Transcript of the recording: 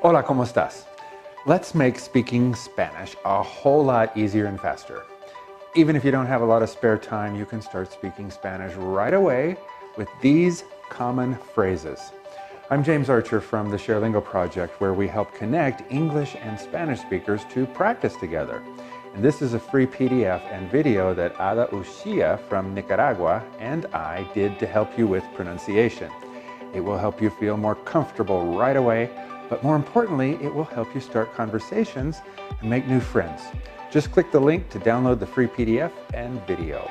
Hola, ¿cómo estás? Let's make speaking Spanish a whole lot easier and faster. Even if you don't have a lot of spare time, you can start speaking Spanish right away with these common phrases. I'm James Archer from the ShareLingo project, where we help connect English and Spanish speakers to practice together. And this is a free PDF and video that Ada Ushia from Nicaragua and I did to help you with pronunciation. It will help you feel more comfortable right away, but more importantly, it will help you start conversations and make new friends. Just click the link to download the free PDF and video.